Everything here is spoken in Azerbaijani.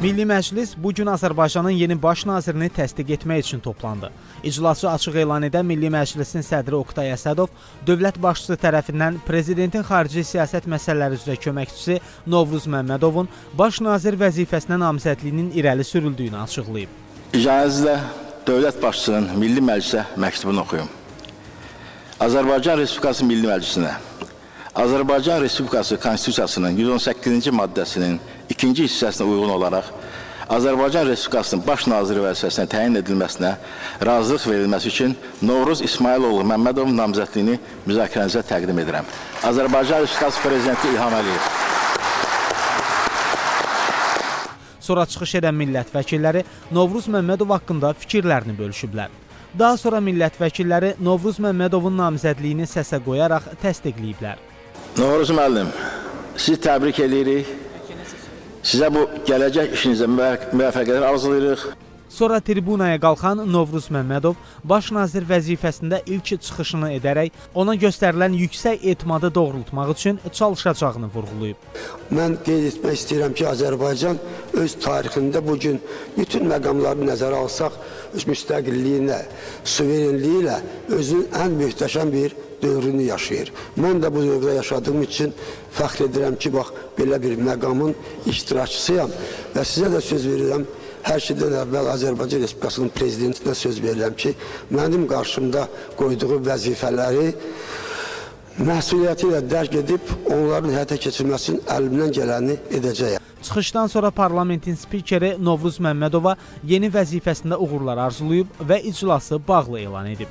Milli Məclis bu gün Azərbaycanın yeni baş nazirini təsdiq etmək üçün toplandı. İclası açıq elan edən Milli Məclisin sədri Oqtay Əsədov dövlət başçısı tərəfindən prezidentin xarici siyasət məsələləri üzrə köməkçisi Novruz Məmmədovun baş nazir vəzifəsinə namizədliyinin irəli sürüldüyünü açıqlayıb. İcazənizlə dövlət başçısının Milli Məclisə məktubunu oxuyum. Azərbaycan Respublikası Milli Məclisinə Azərbaycan Respublikası Konstitusiyasının 118-ci maddəsinin ikinci hissəsinə uyğun olaraq Azərbaycan Respublikasının baş naziri vəzifəsinə təyin edilməsinə razılıq verilməsi üçün Novruz İsmailoğlu Məmmədov namizədliyini müzakirənizə təqdim edirəm. Azərbaycan Respublikası Prezidenti İlham Əliyev. Sonra çıxış edən millət vəkilləri Novruz Məmmədov haqqında fikirlərini bölüşüblər. Daha sonra millət vəkilləri Novruz Məmmədovun namizədliyini səsə qoyaraq təsdiqləyiblər. Novruz müəllim, sizi təbrik edirik. Sizə bu gələcək işinizdə müvəffəqiyyətlər arzulayırıq. Sonra tribunaya qalxan Novruz Məmmədov baş nazir vəzifəsində ilk çıxışını edərək ona göstərilən yüksək etimadı doğrultmaq üçün çalışacağını vurğulayıb. Mən qeyd etmək istəyirəm ki, Azərbaycan öz tarixində bu gün bütün məqamları nəzərə alsaq, öz müstəqilliyinə, suverenliyi ilə özünün ən möhtəşəm bir dövrünü yaşayır. Mən də bu dövrdə yaşadığım üçün fəxr edirəm ki, bax, belə bir məqamın iştirakçısıyam və sizə də söz verirəm, hər şeydən əvvəl Azərbaycan Respublikasının prezidentinə söz verirəm ki, mənim qarşımda qoyduğu vəzifələri məsuliyyəti ilə dərk edib onların həyata keçirməsinin əlimdən gələni edəcəyəm. Çıxışdan sonra parlamentin spikeri Novruz Məmmədova yeni vəzifəsində uğurlar arzulayıb və iclası bağlı elan edib.